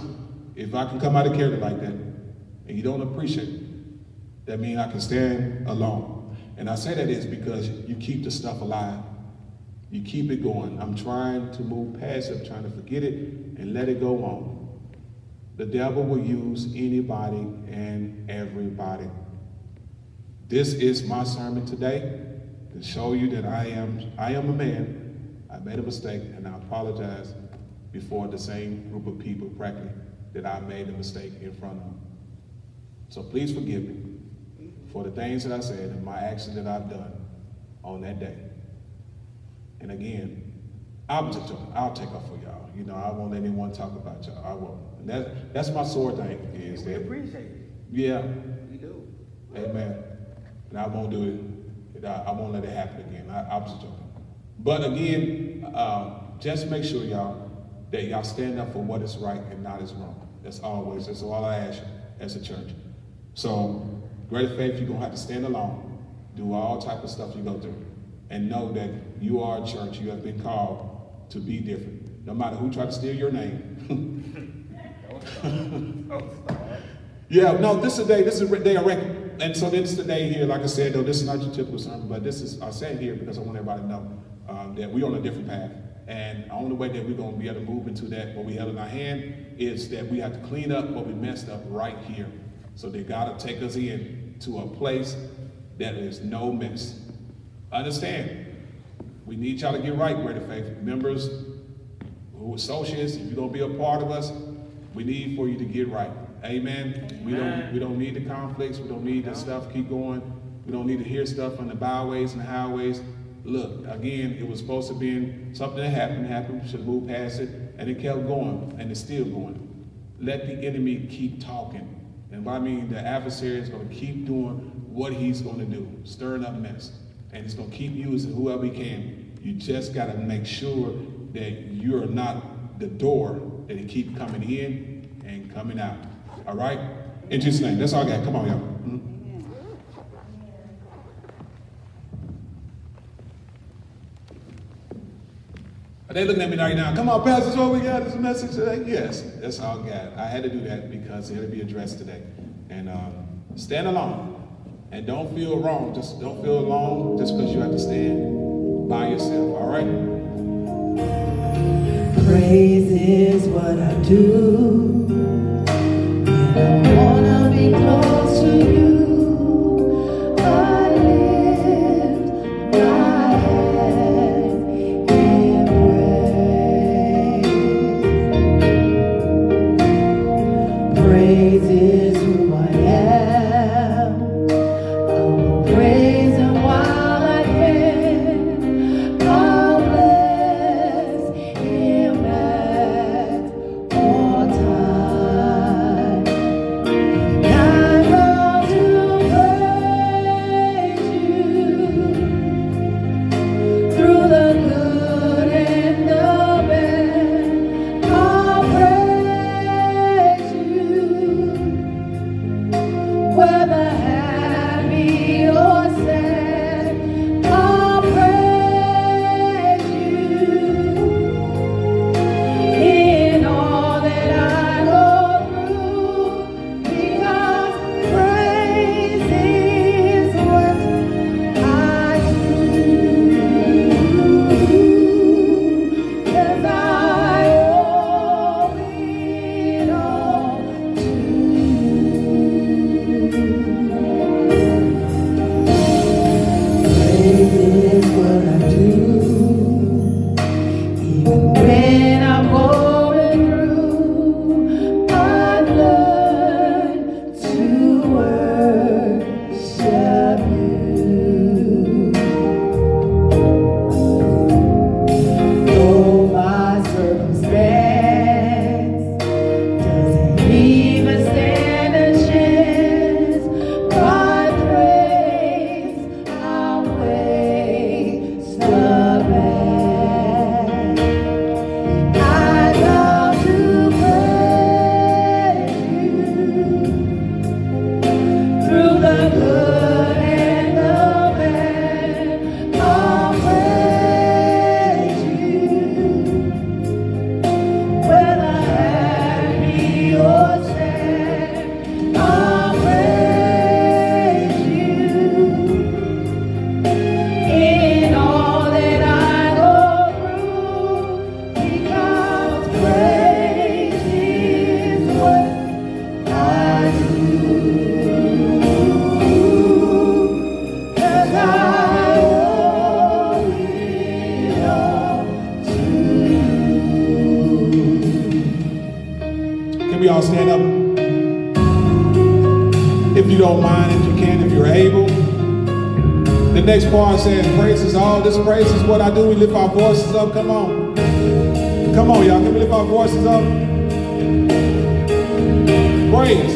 If I can come out of character like that, and you don't appreciate it, that means I can stand alone. And I say that is because you keep the stuff alive. You keep it going. I'm trying to move past it, I'm trying to forget it and let it go on. The devil will use anybody and everybody. This is my sermon today to show you that I am I am a man. I made a mistake and I apologize before the same group of people practically that I made a mistake in front of. So please forgive me for the things that I said and my actions that I've done on that day. And again, just joking. I'll take off for y'all. You know, I won't let anyone talk about y'all. I won't. And that, that's my sore thing is We that, appreciate it. yeah, We do. Amen. And I won't do it. I, I won't let it happen again. I, I'm just joking. But again, um, just make sure y'all that y'all stand up for what is right and not is wrong. That's always. That's all I ask you. as a church. So, greater faith, you're gonna have to stand alone, do all type of stuff you go through, and know that you are a church. You have been called to be different. No matter who tried to steal your name. yeah, no, this is a day. This is a day of record. And so this is the day here. Like I said, though, this is not your typical sermon, but this is I said here because I want everybody to know um, that we're on a different path. And the only way that we're going to be able to move into that, what we have in our hand, is that we have to clean up what we messed up right here. So they got to take us in to a place that is no mess. Understand, we need y'all to get right, Greater Faith. Members, who associates, if you're going to be a part of us, we need for you to get right. Amen. We don't we don't need the conflicts. We don't need the stuff keep going. We don't need to hear stuff on the byways and the highways. Look, again, it was supposed to be something that happened, happened, we should move past it, and it kept going, and it's still going. Let the enemy keep talking. And by I mean, the adversary is going to keep doing what he's going to do, stirring up mess. And he's going to keep using whoever he can. You just got to make sure that you're not the door that he keep coming in and coming out. All right? In Jesus' name. That's all I got. Come on, y'all. Are they looking at me right now? Come on, Pastor, so we got this message today? Yes, that's all I got. I had to do that because it had to be addressed today. And um, stand alone. And don't feel wrong. Just don't feel alone just because you have to stand by yourself. All right? Praise is what I do. Next part says, praise is all. This praise is what I do. We lift our voices up. Come on. Come on, y'all. Can we lift our voices up? Praise